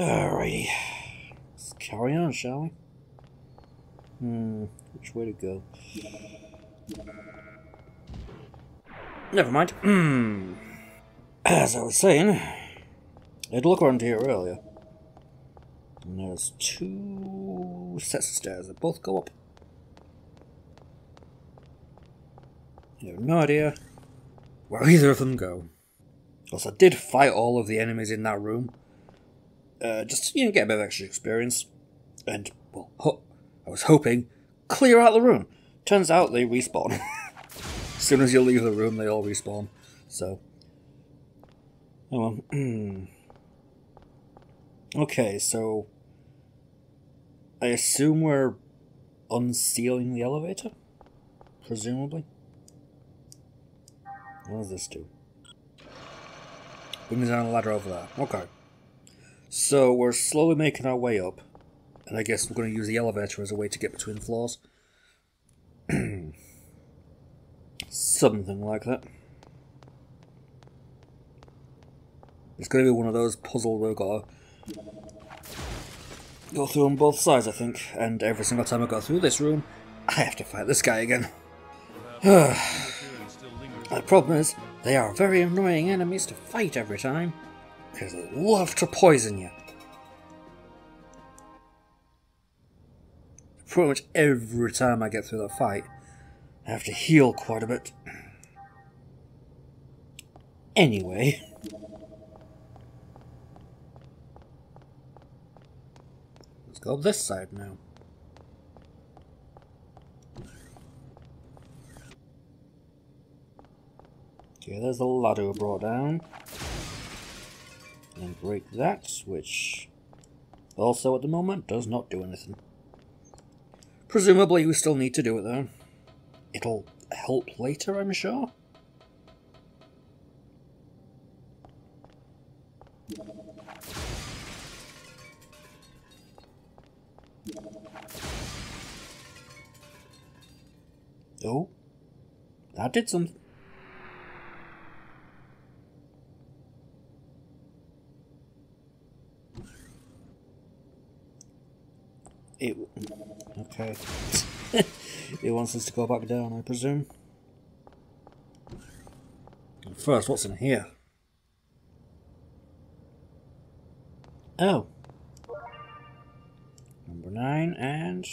Alrighty. Let's carry on, shall we? Hmm, which way to go? Never mind. Hmm. As I was saying, I had a look around here earlier. And there's two sets of stairs that both go up. I have no idea where either of them go. Plus, I did fight all of the enemies in that room. Uh, just, you know, get a bit of extra experience. And, well, ho- I was hoping, clear out the room. Turns out they respawn. as soon as you leave the room, they all respawn. So, oh well. okay, so I assume we're unsealing the elevator? Presumably? What does this do? Brings down a ladder over there. Okay. So we're slowly making our way up. And I guess we're going to use the elevator as a way to get between floors. Something like that. It's going to be one of those puzzles we've got to go through on both sides, I think. And every single time I go through this room, I have to fight this guy again. the problem is, they are very annoying enemies to fight every time. Because they love to poison you. Pretty much every time I get through that fight, I have to heal quite a bit. Anyway. Let's go this side now. Okay, there's the ladder brought down. And break that, which also at the moment does not do anything. Presumably we still need to do it though. It'll help later, I'm sure. Oh, that did something. It okay. it wants us to go back down, I presume. First, what's in here? Oh. Number nine and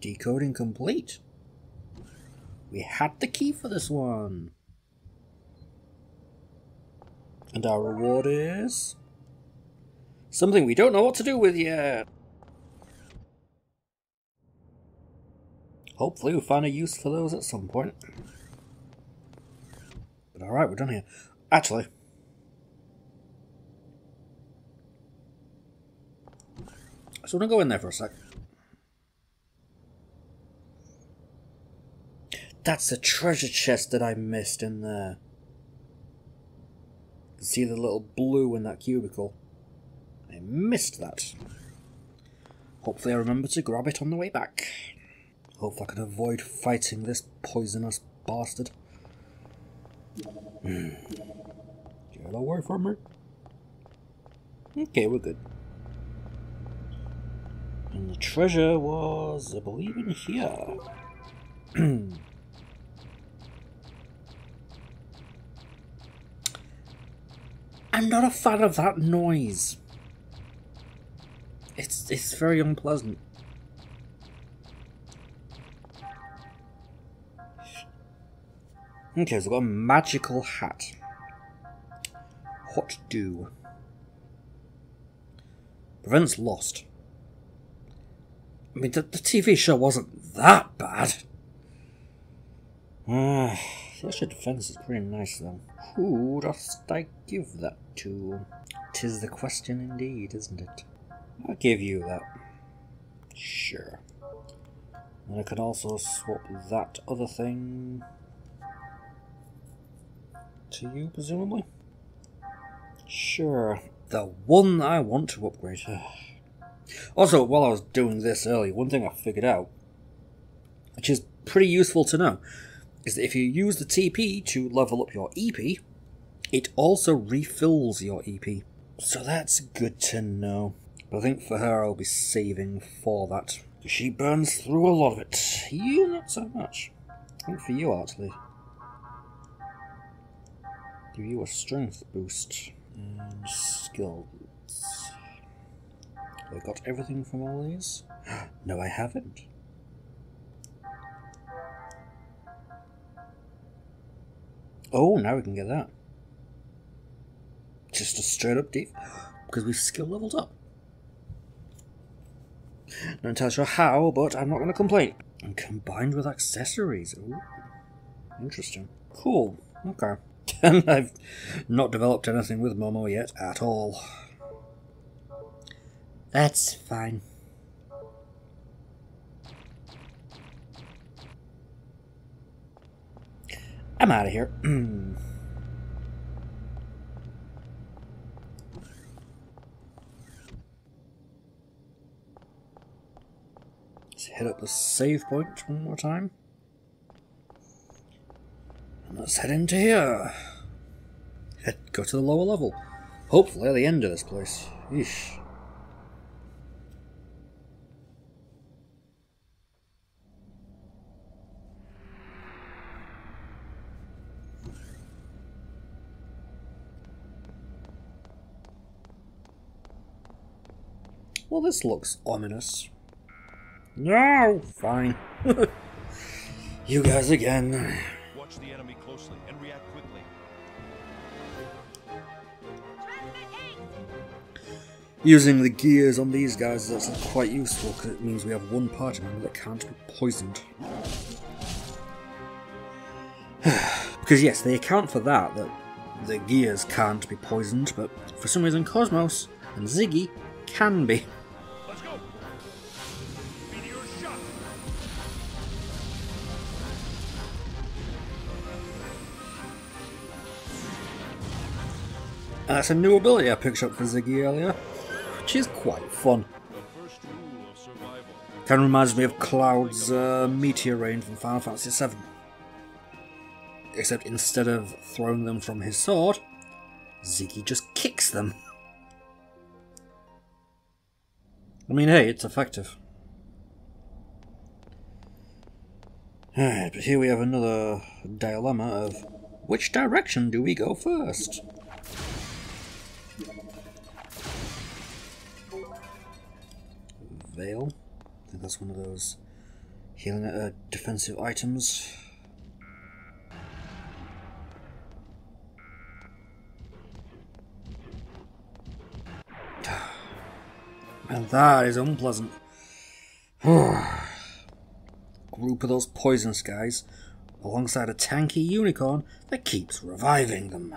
decoding complete. We had the key for this one. And our reward is something we don't know what to do with yet. Hopefully we'll find a use for those at some point. But alright, we're done here. Actually, so I'm gonna go in there for a sec. That's the treasure chest that I missed in there. You can See the little blue in that cubicle? I missed that. Hopefully I remember to grab it on the way back. Hope I can avoid fighting this poisonous bastard. Hmm. Get away from me. Okay, we're good. And the treasure was, I believe, in here. I'm not a fan of that noise. It's it's very unpleasant. Okay, so we've got a magical hat. What do? Prevents lost. I mean, the, the TV show wasn't that bad. Ah, uh, social defense is pretty nice though. Who dost I give that to? Tis the question indeed, isn't it? I'll give you that. Sure. And I can also swap that other thing to you, presumably? Sure. The one I want to upgrade. also, while I was doing this earlier, one thing I figured out, which is pretty useful to know, is that if you use the TP to level up your EP, it also refills your EP. So that's good to know. But I think for her I'll be saving for that. She burns through a lot of it. You not so much. I think for you actually. Give you a strength boost. And skill boosts. Have I got everything from all these? No, I haven't. Oh, now we can get that. Just a straight up deep because we've skill leveled up. Not entirely sure how, but I'm not going to complain. And combined with accessories. Ooh. Interesting. Cool. Okay. And I've not developed anything with Momo yet at all. That's fine. I'm out of here. Let's hit up the save point one more time. Let's head into here. Head, go to the lower level. Hopefully at the end of this place. Eesh. Well, this looks ominous. No, fine. you guys again. Using the gears on these guys is actually quite useful because it means we have one party member that can't be poisoned. because yes, they account for that, that the gears can't be poisoned, but for some reason KOS-MOS and Ziggy can be. Let's go. Meteor shot. And that's a new ability I picked up for Ziggy earlier, which is quite fun. Kind of reminds me of Cloud's uh, meteor rain from Final Fantasy VII. Except instead of throwing them from his sword, Ziggy just kicks them. I mean, hey, it's effective. Alright, but here we have another dilemma of which direction do we go first? Veil. I think that's one of those healing uh, defensive items. And that is unpleasant. Group of those poisonous guys alongside a tanky unicorn that keeps reviving them.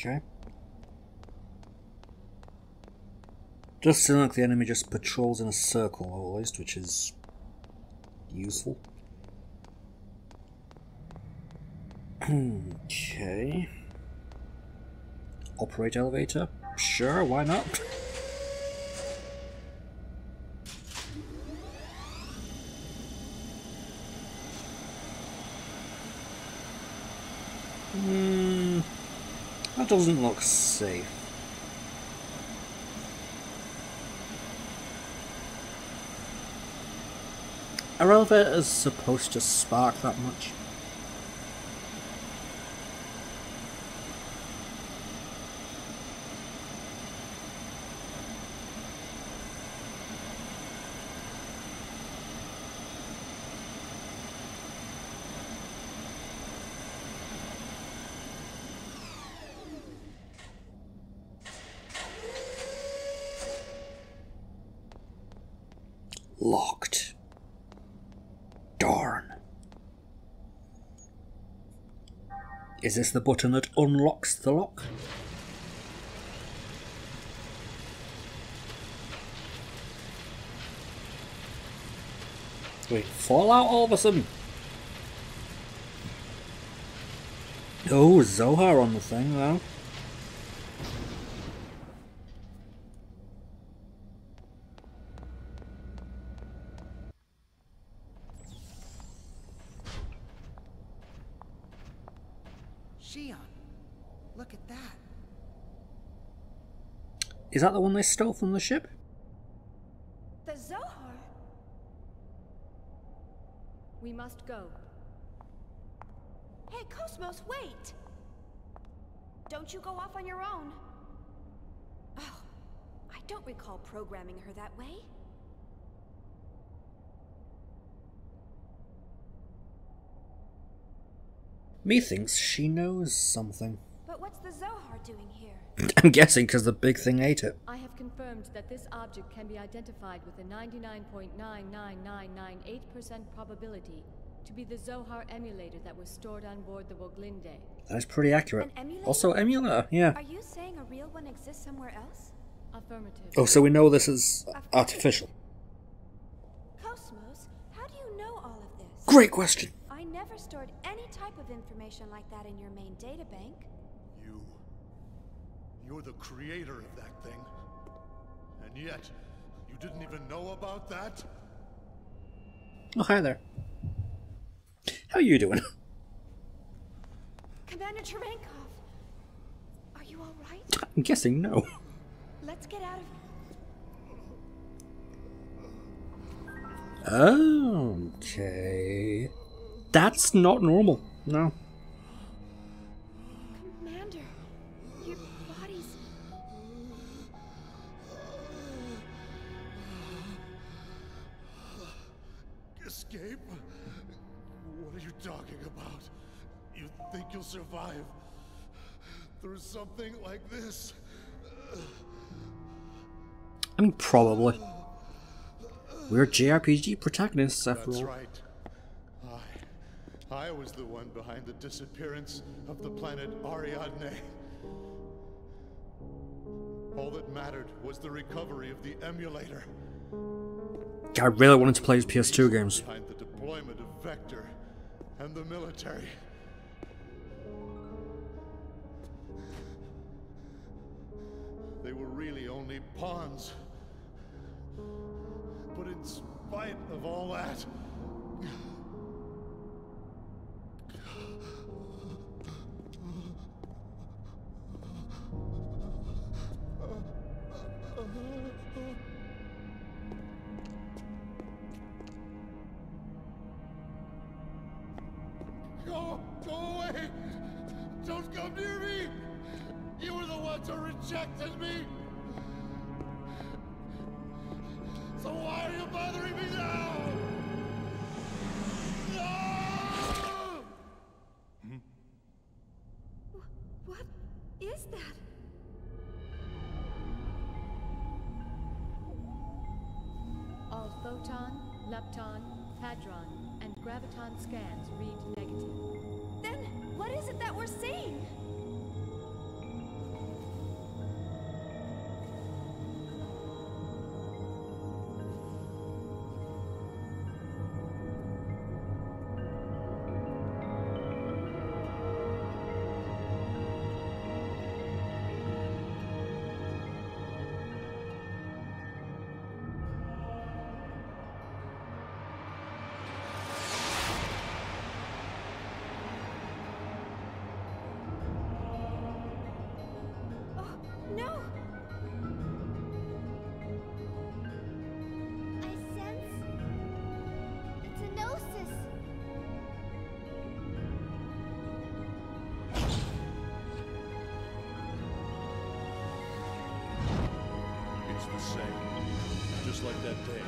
Okay. Just seem like the enemy just patrols in a circle, at least, which is useful. okay. Operate elevator? Sure, why not? doesn't look safe. A Are elevators supposed to spark that much? Is this the button that unlocks the lock? Wait, Fallout all of a sudden? Oh, Zohar on the thing though. Shion, look at that. Is that the one they stole from the ship? The Zohar? We must go. Hey, KOS-MOS, wait! Don't you go off on your own. Oh, I don't recall programming her that way. Methinks she knows something. But what's the Zohar doing here? I'm guessing because the big thing ate it. I have confirmed that this object can be identified with a 99.99998% probability to be the Zohar emulator that was stored on board the Woglinde. That is pretty accurate. Emulator? Also, emulator, yeah. Are you saying a real one exists somewhere else? Affirmative. Oh, so we know this is artificial. KOS-MOS, how do you know all of this? Great question. I never stored any type of information like that in your main databank. You. You're the creator of that thing. And yet, you didn't even know about that? Oh, hi there. How are you doing? Commander Cherenkov, are you all right? I'm guessing no. Let's get out of here. Okay. That's not normal. No. Commander, your body's. Escape? What are you talking about? You think you'll survive through something like this? I mean, probably. We're JRPG protagonists after That's all. right. I. Was the one behind the disappearance of the planet Ariadne. All that mattered was the recovery of the emulator. I really wanted to play his PS2 games. behind the deployment of Vector and the military. They were really only pawns. But in spite of all that, go, go away! Don't come near me! You were the ones who rejected me! So why are you bothering me now? No! Hmm? What is that? All photon, lepton, hadron, and graviton scans read negative. Then, what is it that we're seeing? It's the same. Just like that day.